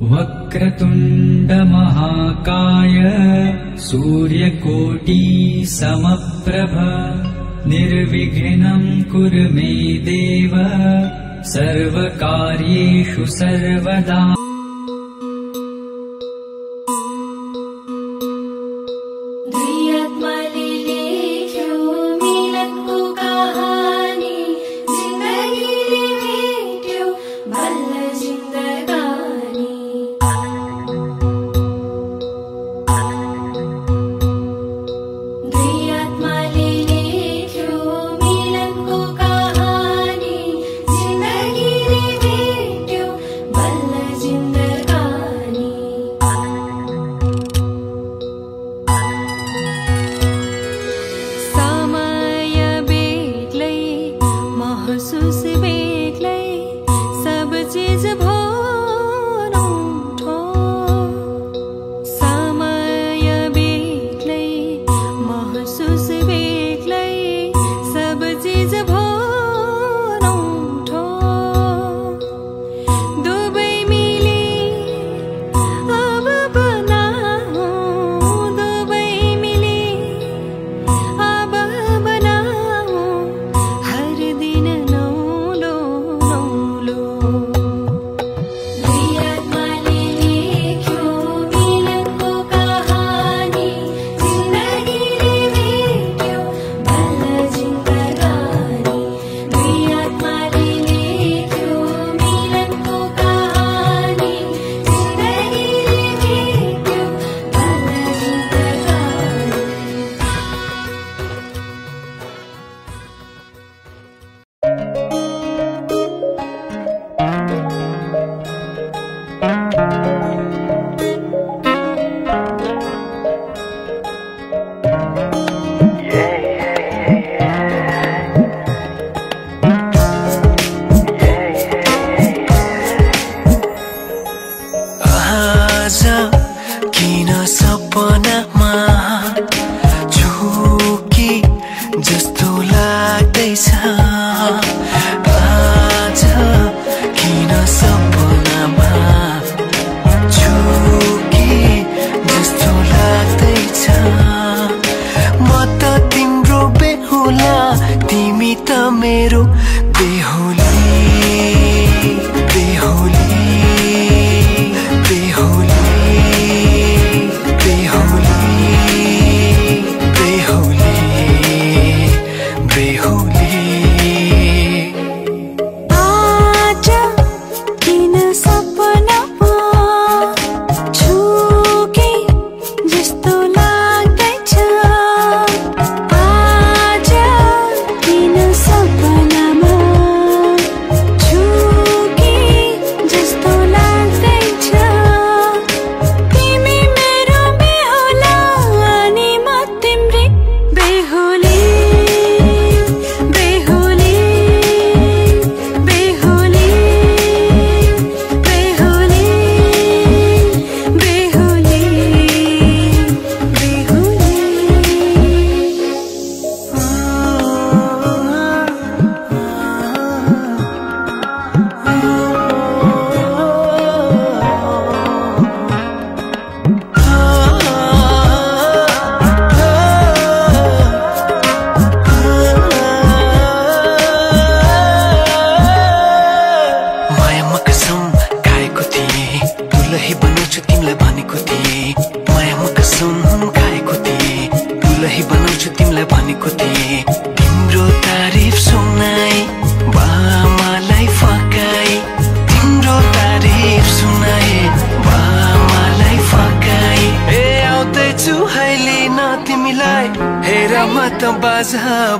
वक्रतुण्डमहाकाय सूर्यकोटी समप्रभ कुरु मे देव सर्वकार्येषु सर्वदा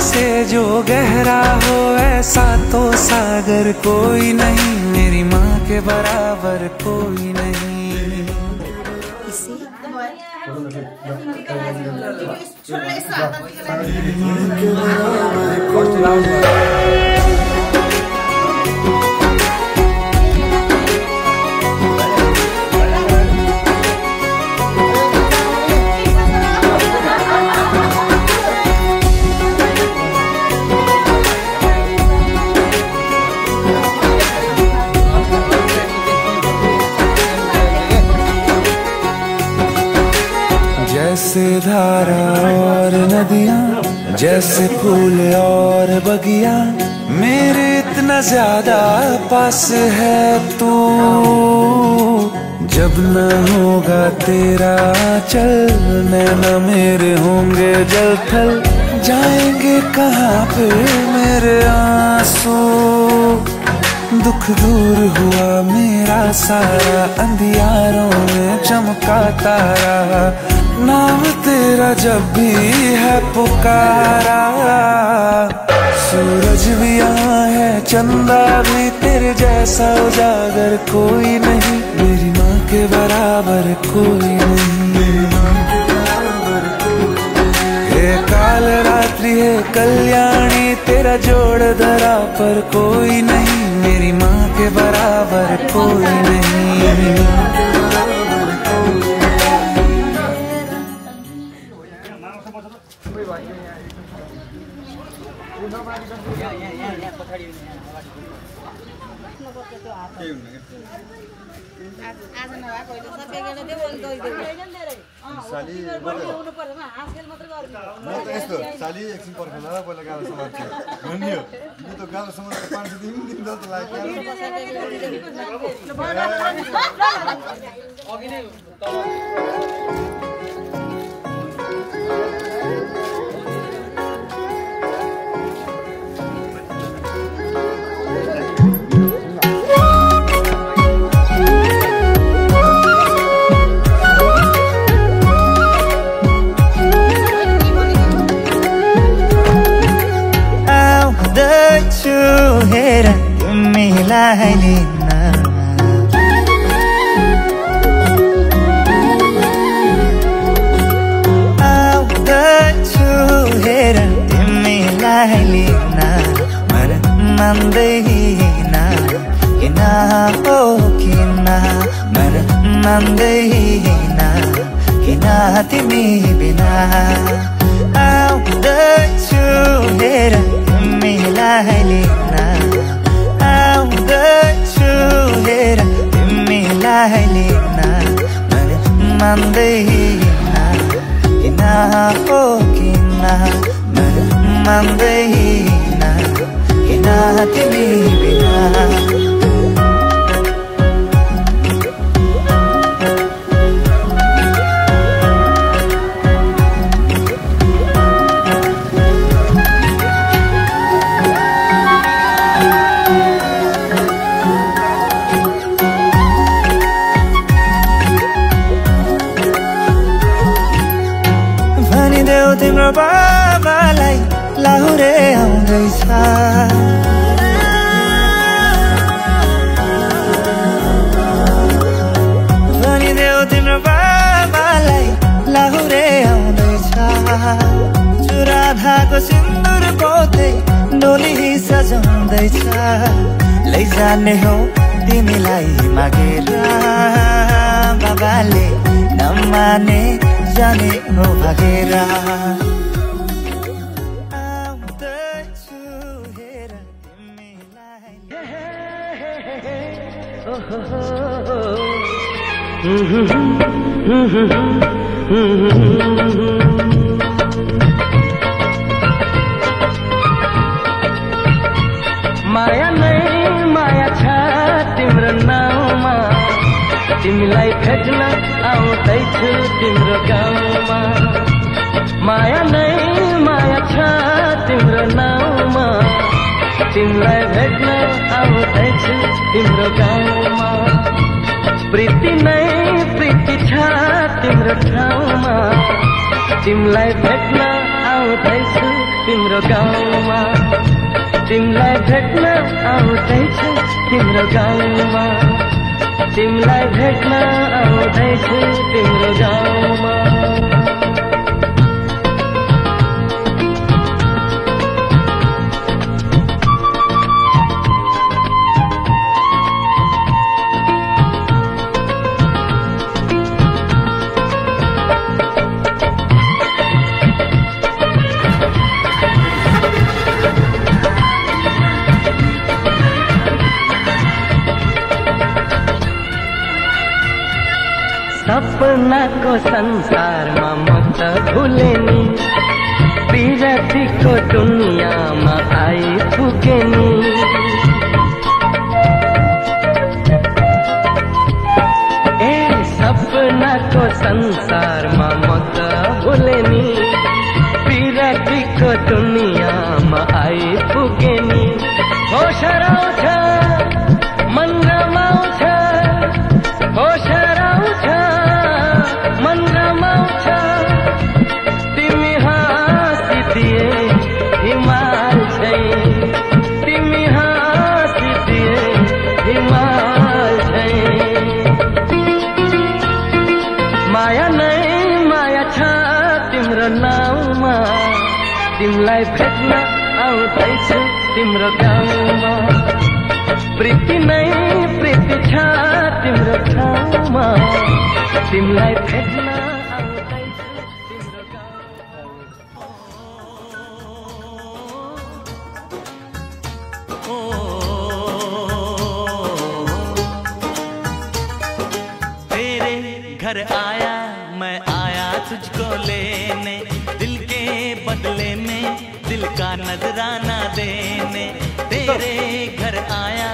से जो गहरा हो ऐसा तो सागर कोई नहीं मेरी माँ के बराबर कोई नहीं धारा और नदियाँ, जैसे फूल और बगिया, मेरे इतना ज़्यादा पास है तू। जब न होगा तेरा चल नैना मेरे होंगे जल थल, जाएँगे कहाँ पे मेरे आँसू? दुख दूर हुआ मेरा सारा, अंधियारों में चमका तारा। नाम तेरा जब भी है पुकारा। सूरज भी यहाँ है, चंदा भी तेरे जैसा उजागर। कोई नहीं, मेरी माँ के बराबर कोई नहीं। हे काल रात्रि, है कल्याणी, तेरा जोड़ धरा पर कोई नहीं। मेरी माँ के बराबर कोई नहीं। आज नभएको होइन सबैजना म त यस्तो साली एकछिन पर्खेर ल पहिला गाह्रो समात्छु भन्ने हो यो त गाह्रो समात्छ पाँच सय दिन दिन जस्तो लाग्यो। आउँदैछु हेर तिमीलाई लिन। आउँदैछु हेर तिमीलाई लिन। मन किन हो किन मन किन तिमी बिना। आउँदैछु हेर तिमीलाई लिन। आउँदैछु हेर तिमीलाई लिन। मन मान्दैन किन हो किन मन मान्दैन किन तिमी बिना। सजाउँदैछ लैजाने हो तिमीलाई मागेर। बाबाले नमाने जाने हो भागेर। आउँदैछु हेर तिमीलाई। तिमीलाई भेट्न आउँदैछु तिम्रो गाउँमा। माया नै माया छ तिम्रो नाउँमा। तिमीलाई भेट्न आउँदैछु तिम्रो गाउँमा। प्रीति नै प्रीति छ तिम्रो ठाउँमा। तिमीलाई भेट्न आउँदैछु तिम्रो गाउँमा। तिमीलाई भेट्न आउँदैछु तिम्रो गाउँमा। तिमीलाई भेट्न आउँदैछु तिम्रो गाउँमा। भावनाको संसारमा म त भुले नि विरतीको दुनियाँमा आइपुगे नि ए सपनाको संसारमा म त भुले नि तेरे घर आया, मैं आया तुझको लेने। दिल के बदले में, दिल का नजराना देने। तेरे घर आया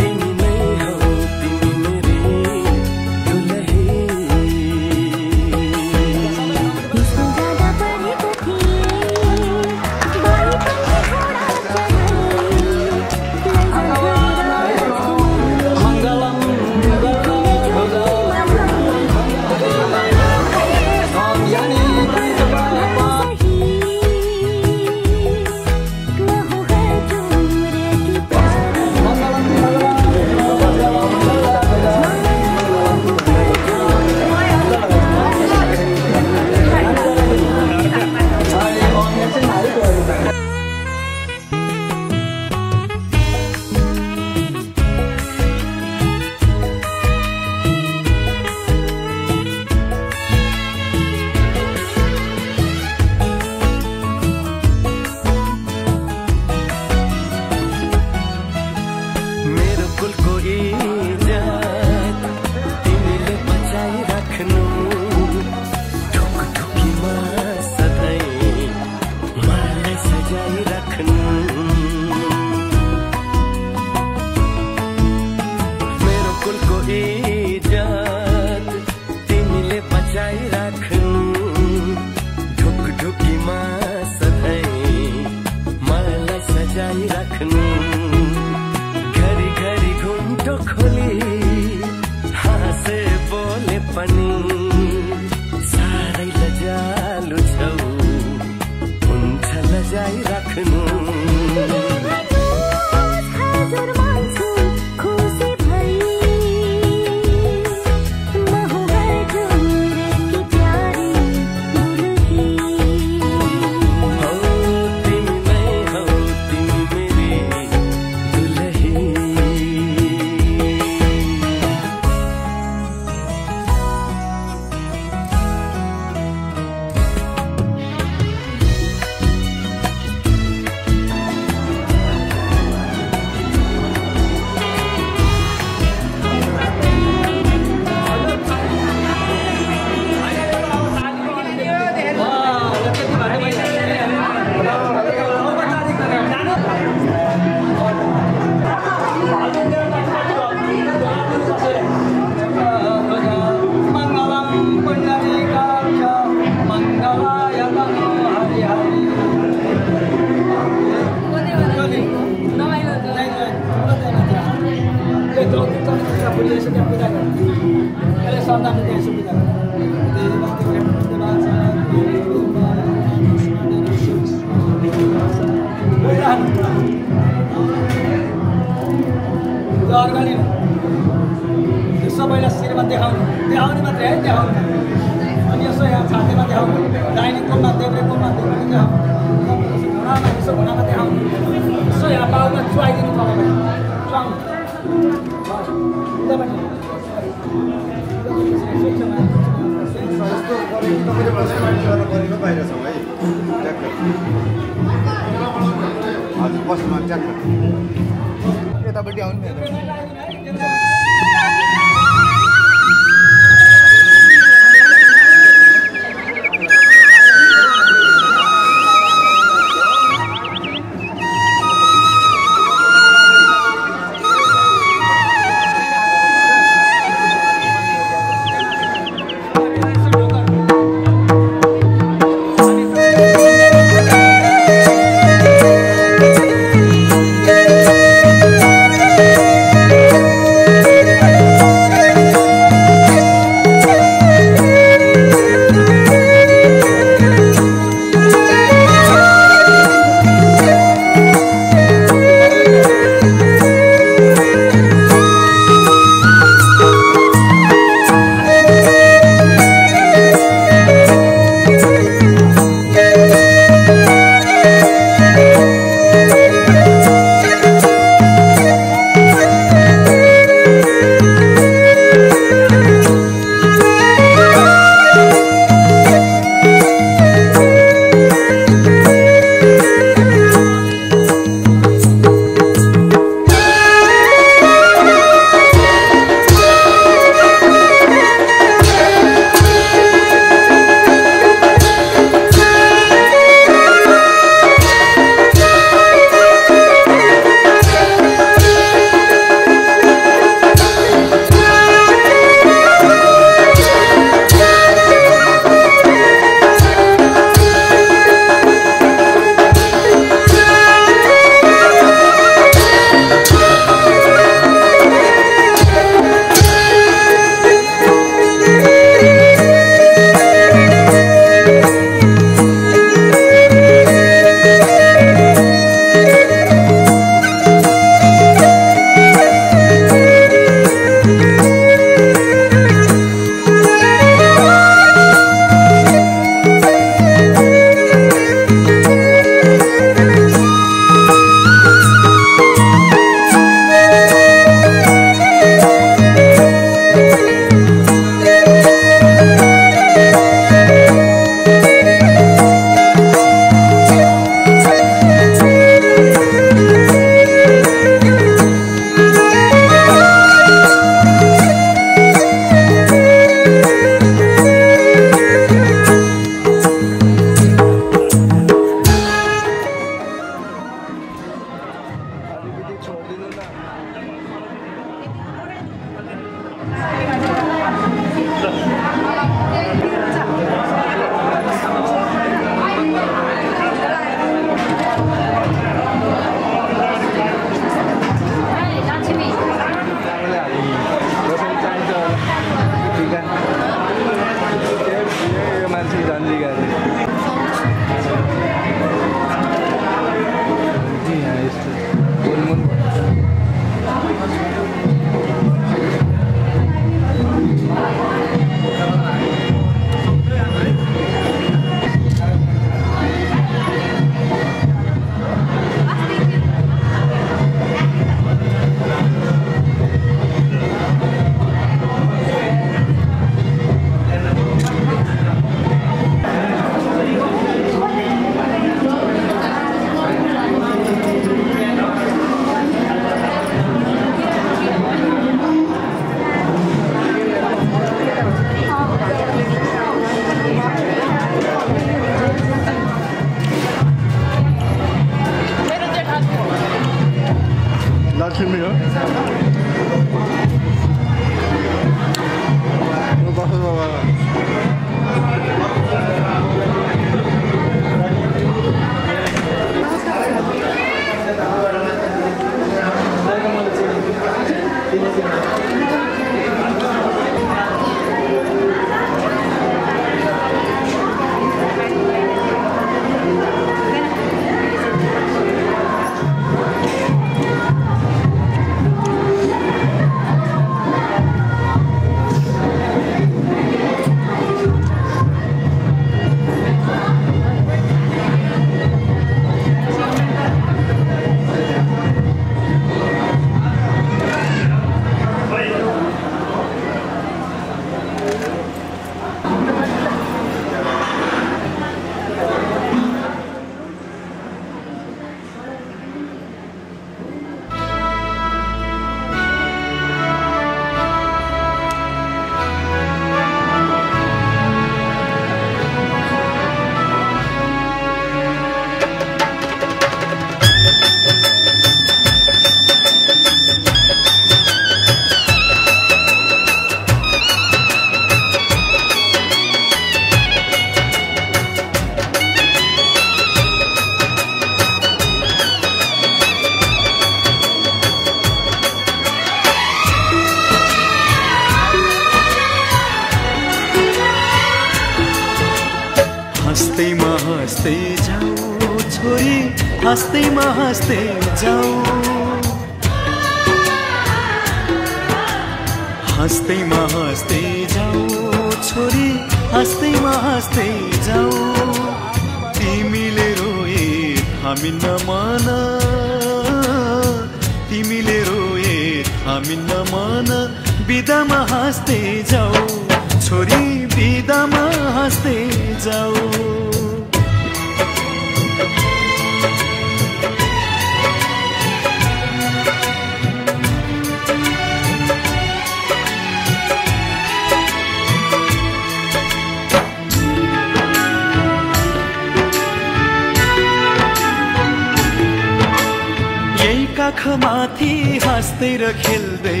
काखमाथि हाँस्दै र खेल्दै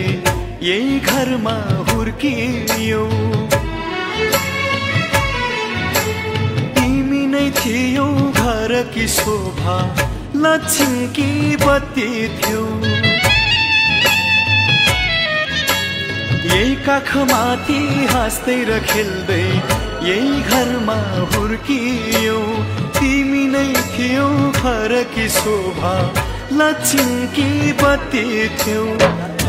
यही घरमा हुर्कियौ। तिमी नै थियौ घर कि शोभा लक्ष्मी बत्ती थियौ। यही काखमाथि हाँस्दै र खेल्दै यही घरमा हुर्कियौ। तिमी नै थियौ घर कि शोभा लक्ष्मी कि बत्ती थियौ।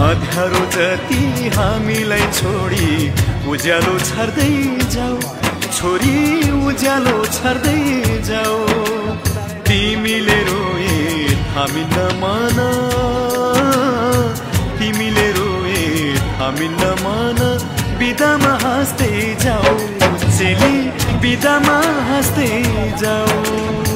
अध्यारो जति हामीलाई छोडी उज्यालो छर्दै जाऊ। छोरी उज्यालो छर्दै जाऊ। तिमीले रोए हामी नमान। तिमीले रोए हामी नमान। बिदामा हाँस्दै जाऊ। चेली बिदामा हाँस्दै जाऊ।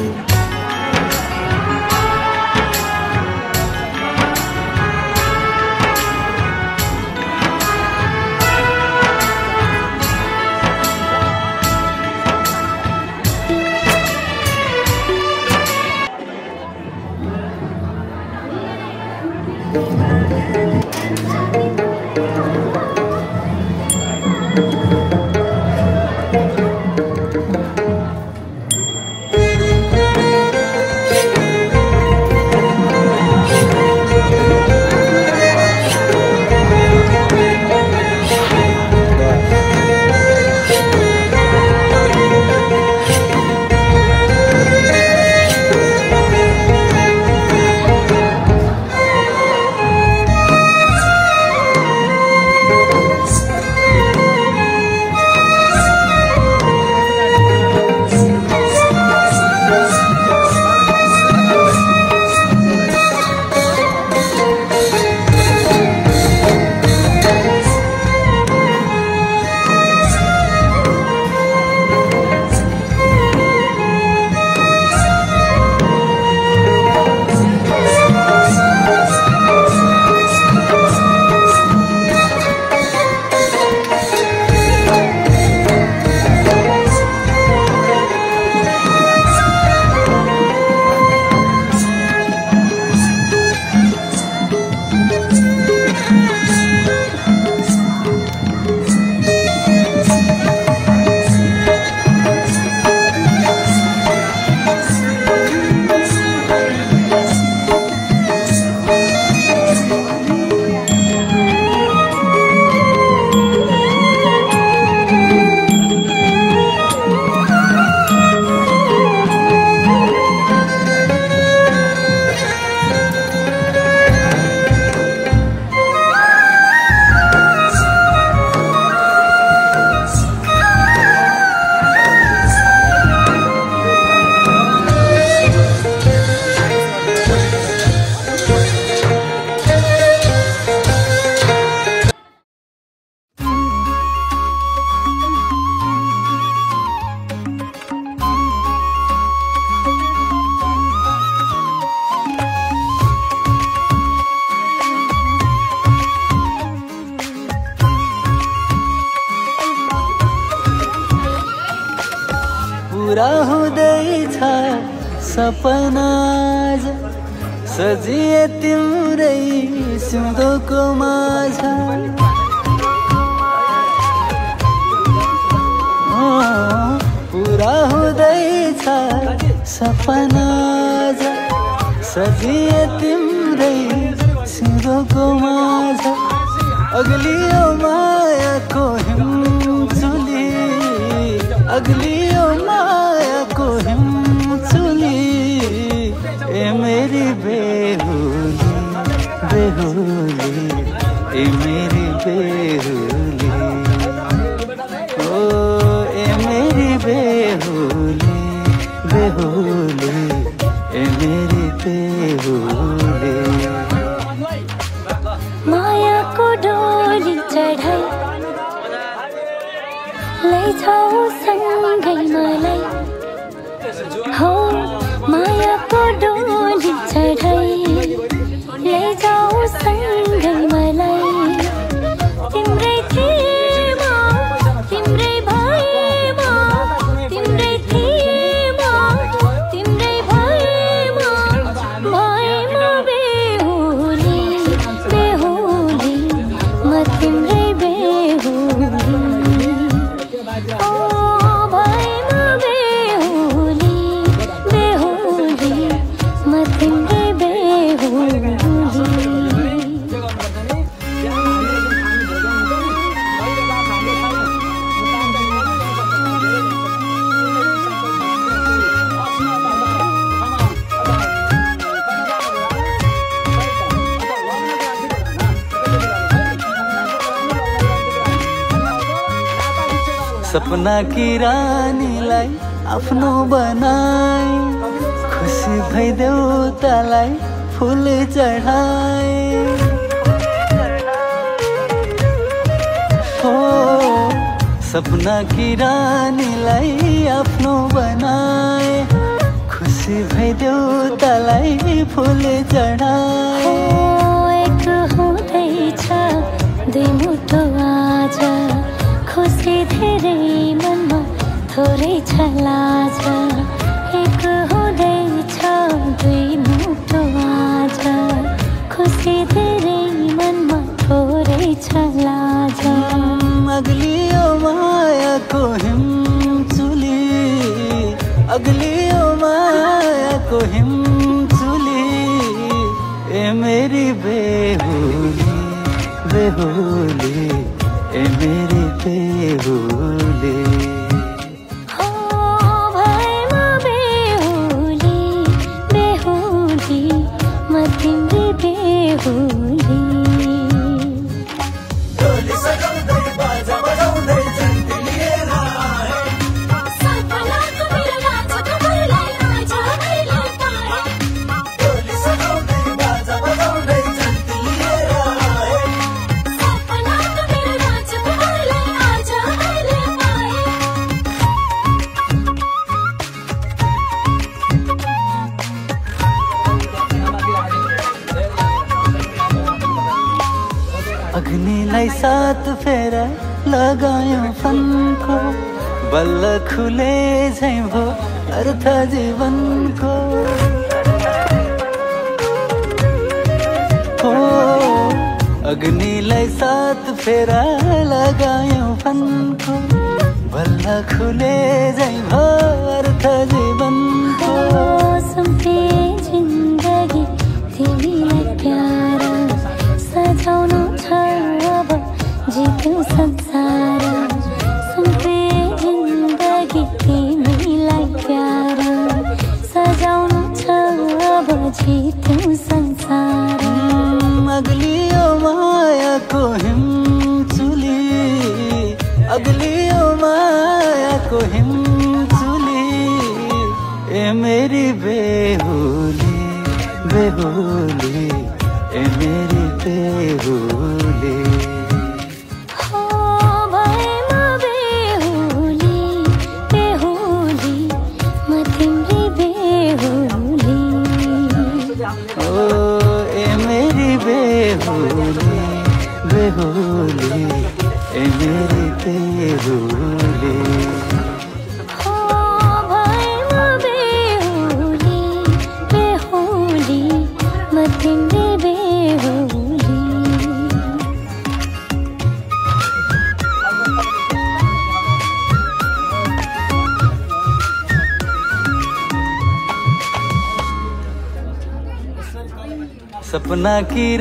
सपना सजिए तिम्रै सिङ्गोको माझ। अग्लियो मायाको हिमचुली अग्लियो मायाको हिमचुली ए मेरी बेहुली बेहुली। आफ्ना किरानीलाई आफ्नो बनाए खुसी भई तलाई फुल चढाए हो सपना किरानीलाई आफ्नो बनाए खुसी भई देउतालाई फुल चढाए एक हुँदैछ दुई मुटुवा थोरै छ। लाज एक हुँदैछ दुई मुटु आज खुसी धेरै मनमा थोरै छ। लाज अग्लियो मायाको हिम चुली। अग्लियो मायाको हिम चुली। ए मेरी बेहुली बेहुली ए मेरी बेहुली।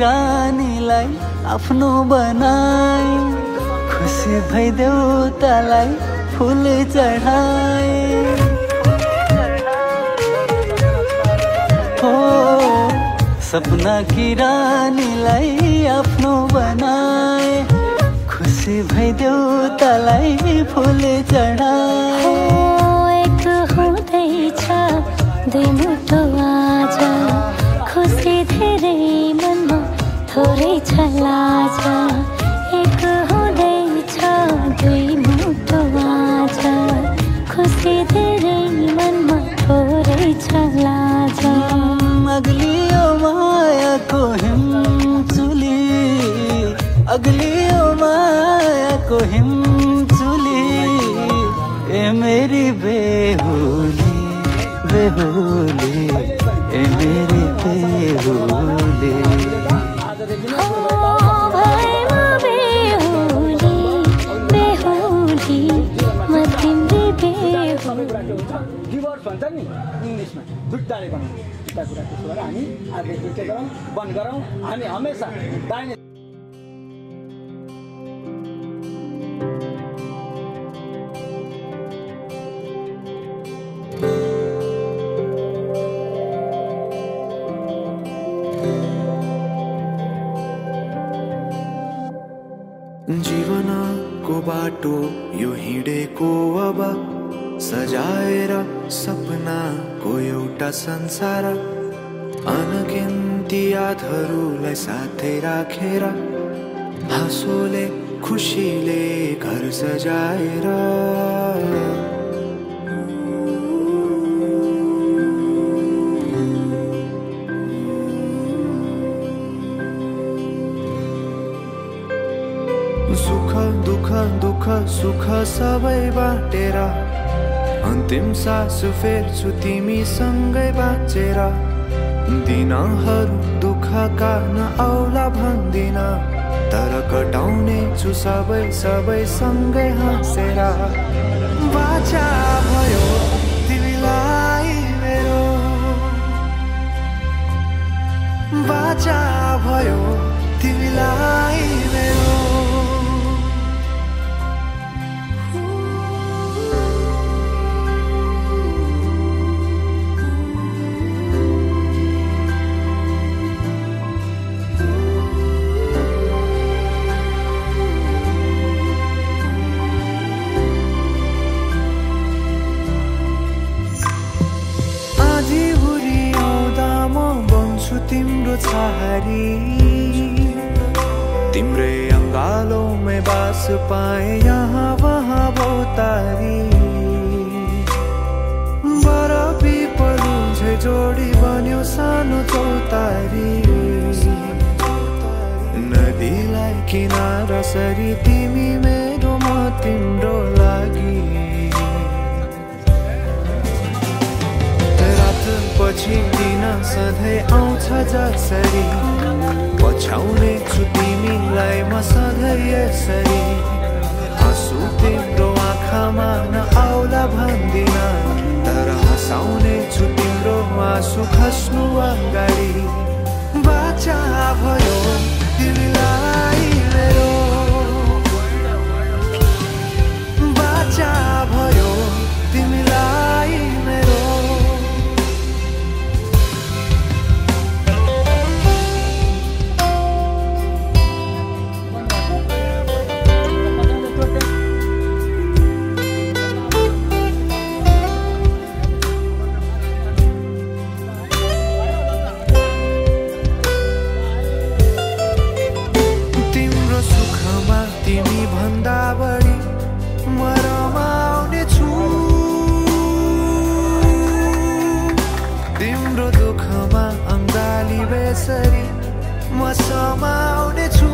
रानीलाई आफ्नो बनाए खुसी भई तलाई फुल चढाए हो सपना कि रानीलाई आफ्नो बनाए खुसी भई तलाई फुल चढाए एक हुँदैछ दिनु थोरै छ लाज एक हुँदैछ दुई मुटु आज खुसी धेरै मनमा थोरै छ लाज अग्लियो मायाको हिम चुली अग्लियो मायाको हिम चुली ए मेरी बेहुली बेहुली ए मेरी बेहुली। भन्छ नि इङ्ग्लिसमा कुरा हामी गरौँ बन्द हामी हमेसा दाहिने जीवनको बाटो यो हिँडेको अब सजाएर सपनाको एउटा संसार। अनगिन्ती यादहरूलाई साथै राखेर हाँसोले खुसीले घर सजाएर। सुख दुःख दुःख सुख सबै बाँटेर अन्तिम सास फेर्छु तिमीसँगै बाँचेर। दिनहरू दुःखका नआउला भन्दिन। तर कटाउने छु सबै सबै सँगै हाँसेर। बाचा भयो तिमीलाई मेरो। बाचा भयो तिमीलाई बेसरी म समाउने छु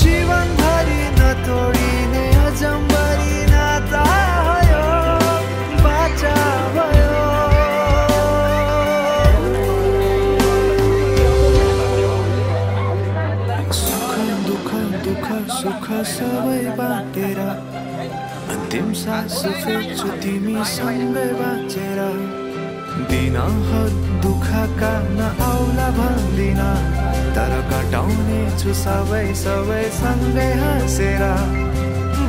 जीवनभरि नतोडिने अजम्बरी नाता भयो बाचा भयो। सुख दुःख दुःख सुख सबै बाँटेर अन्तिम सास फेर्छु तिमीसँगै बाँचेर। भन्दिन हक दुःखका नआउला भन्दिन तर कटाउने छु सबै सबै सँगै हाँसेर।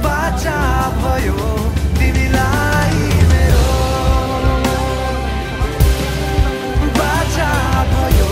बाचा भयो तिमीलाई मेरो। बाचा भयो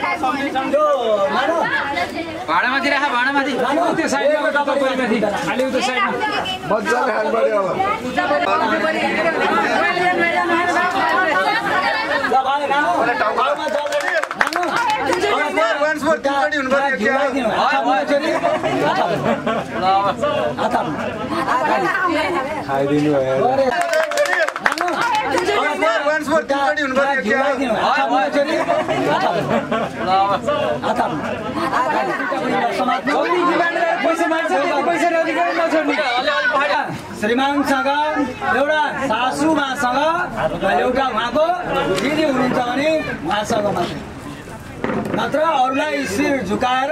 भाँडामाथि राख भाँडामाथि त्यो साइडमा तपाईँ माथि खालि उता साइडमा मजाले खानु पर्यो अब ल भाइ मोर तिनचोटि हुनु पर्यो क्या श्रीमानसँग एउटा सासूमासँग एउटा उहाँको दिदी हुनुहुन्छ भने उहाँसँग मात्रै नत्र अरूलाई शिर झुकाएर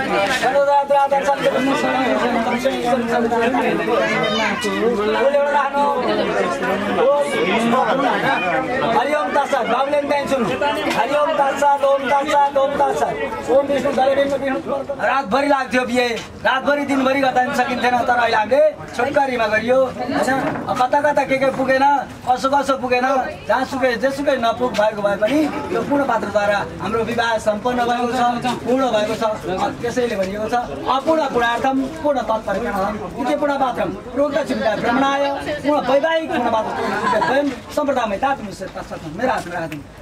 हरिओम तासा हरिओम तासा ओम तासा ओम तासा ओम विष्णु रातभरि लाग्थ्यो बिहे। रातभरि दिनभरि गर्दा सकिन्थेन तर अहिले हामीले छोटकरीमा गरियो। होइन कता कता के के पुगेन कसो कसो पुगेन जहाँ सुकै जेसुकै नपुग भएको भए पनि यो पूर्ण पात्रद्वारा हाम्रो विवाह सम्पन्न भएको छ पूर्ण भएको छ। त्यसैले भनिएको छ। अपूर्ण पूर्णार्थम पूर्ण तत्परिणाम इति पूर्ण पात्रम प्रोक्त चिन्ता भ्रमणाय पूर्ण वैवाहिक पूर्ण सम्प्रदायमै मेरो हातमा राखिदिनु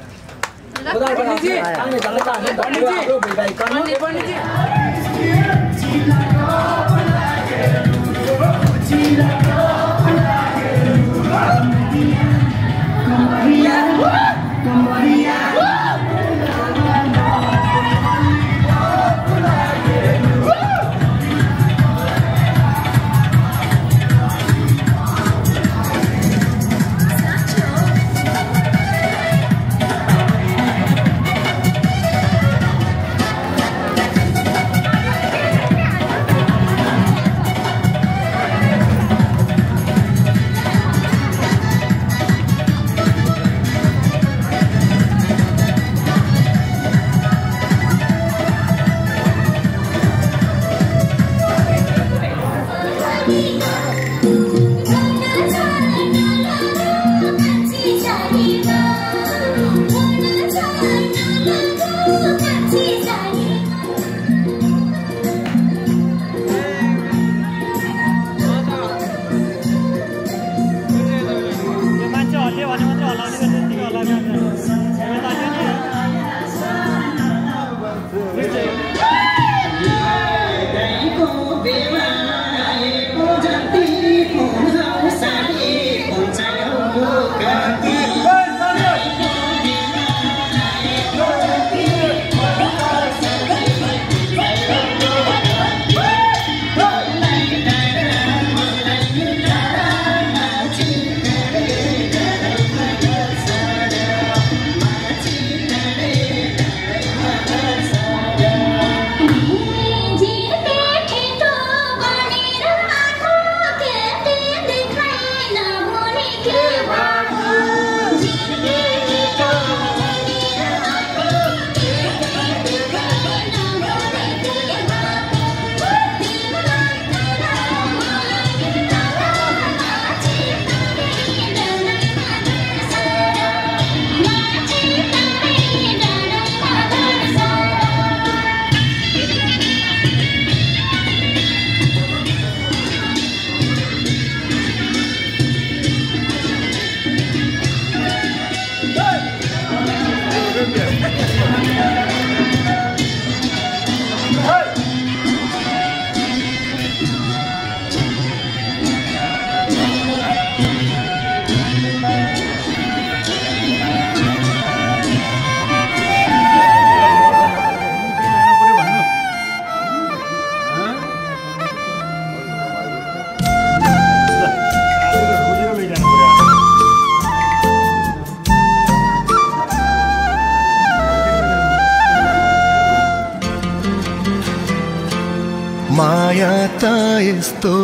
The.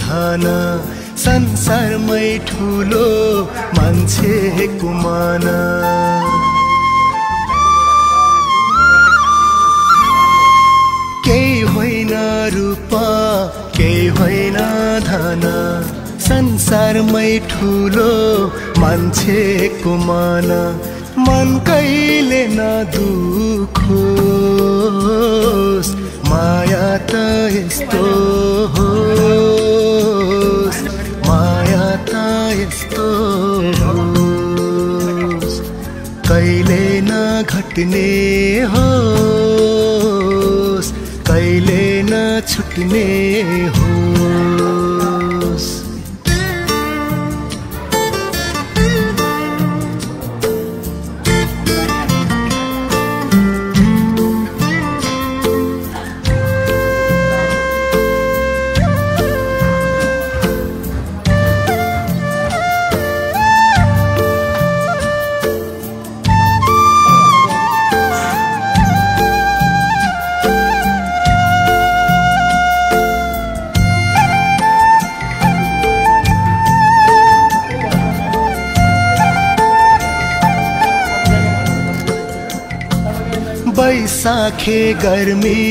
धन संसारमै ठुलो मान्छे कुमान। केही होइन रूप केही होइन धन संसारमै ठुलो मान्छे कुमान। मन कहिले नदुखोस् माया त यस्तो हो छुट्ने हो कहिले हो गर्मी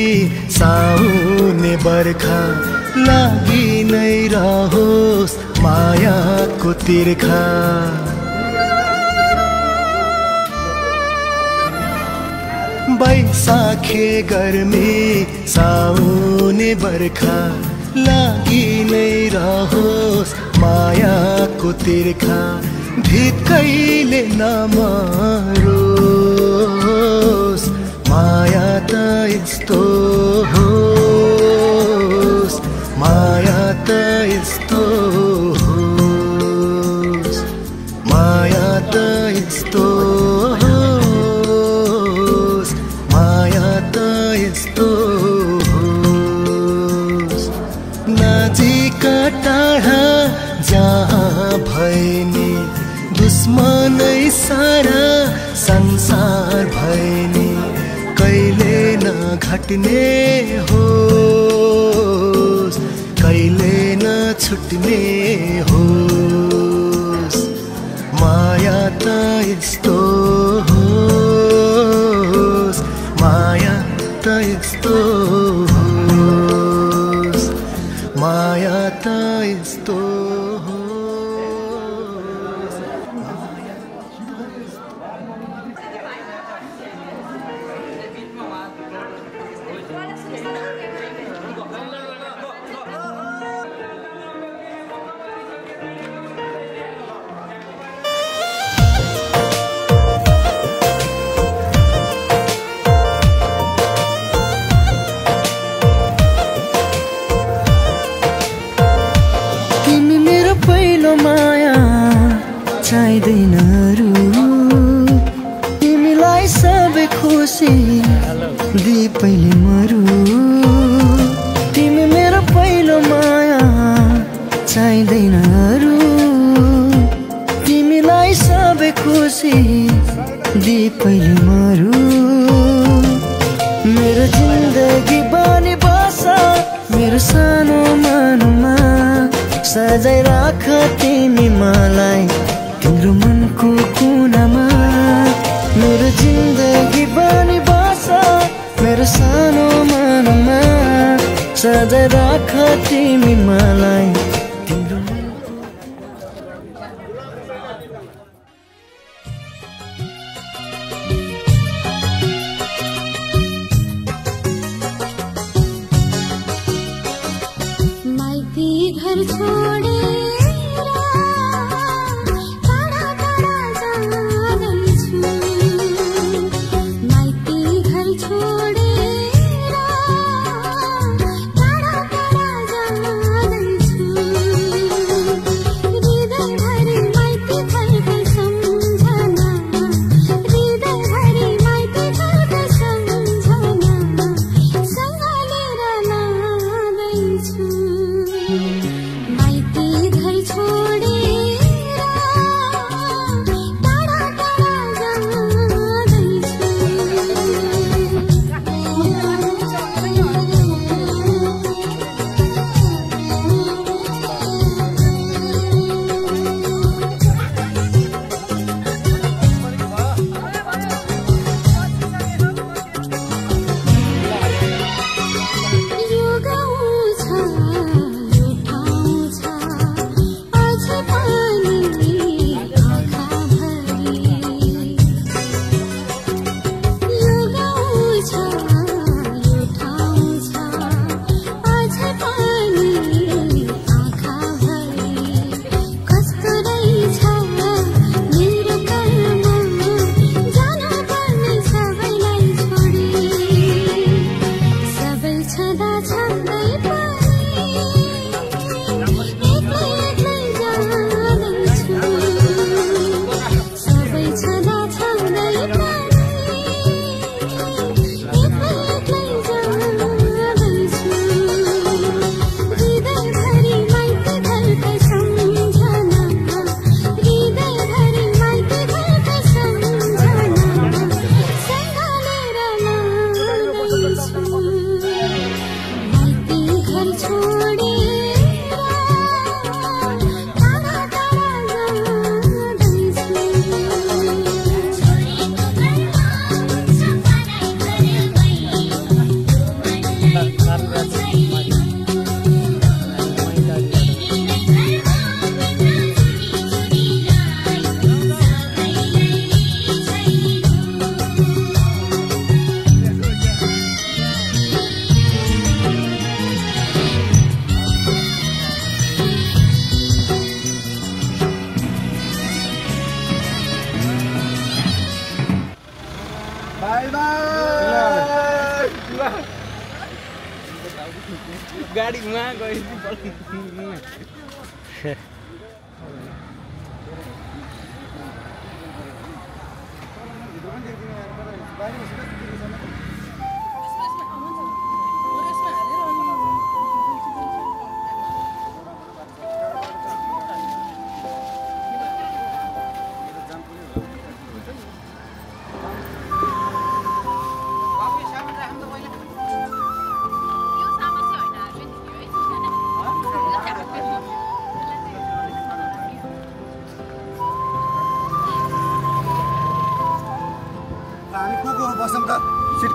साउने बर्खा लागि नै रहोस् मायाको तिर्खा। बैसाखे गर्मी साउने बर्खा लागि नै रहोस् मायाको तिर्खा। धिकैले नमारोस्। माया था इस्तो लौटने पहिले मरु। मेरो जिन्दगी बानी बस मेरो सानो मनमा। सजाय राख तिमी मलाई तिम्रो मनको कुनामा। मेरो जिन्दगी बानी बस मेरो सानो मनमा। सजाय राख तिमी मलाई।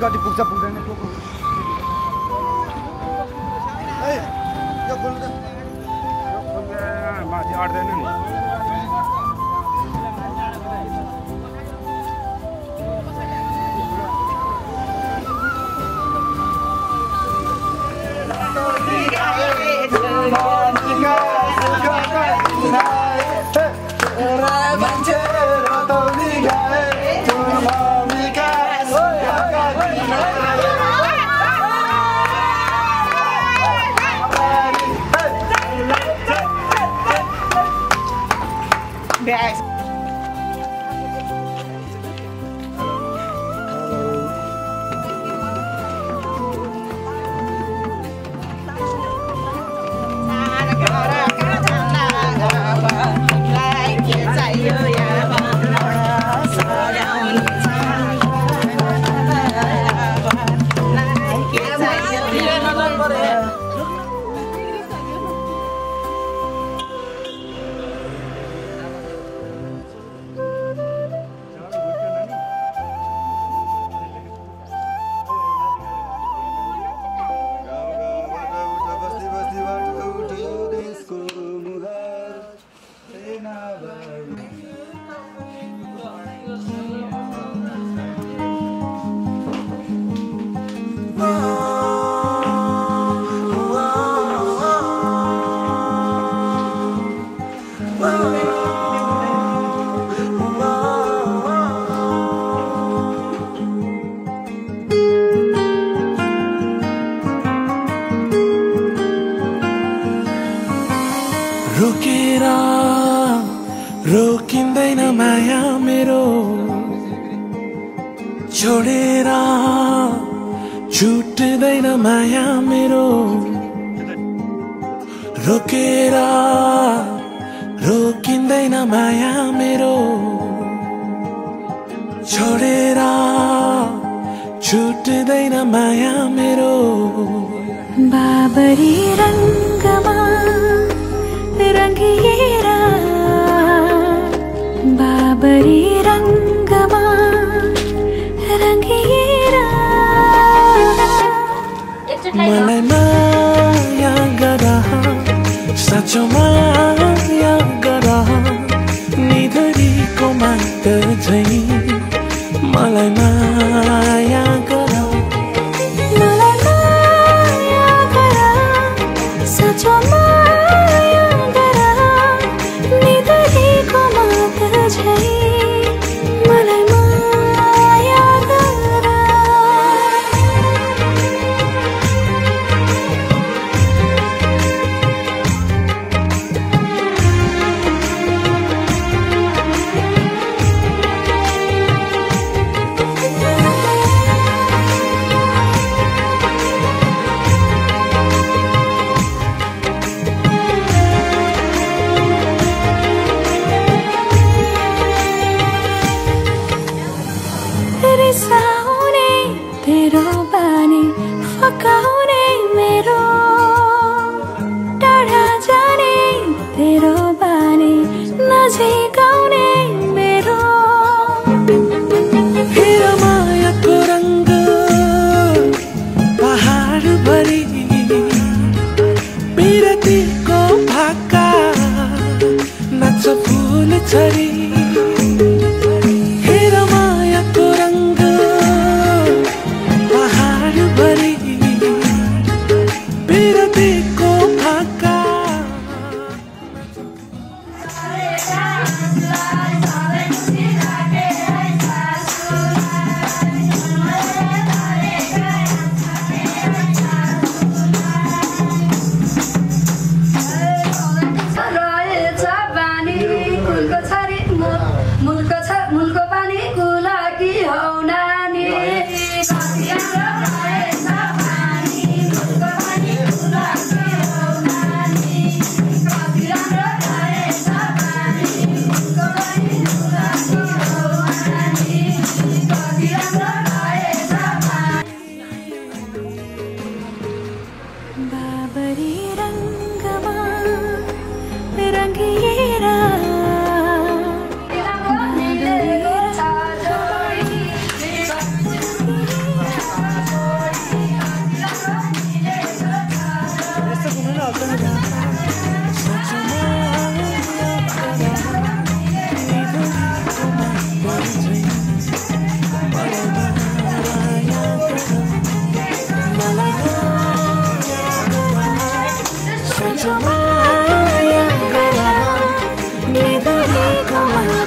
got to put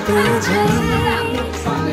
不退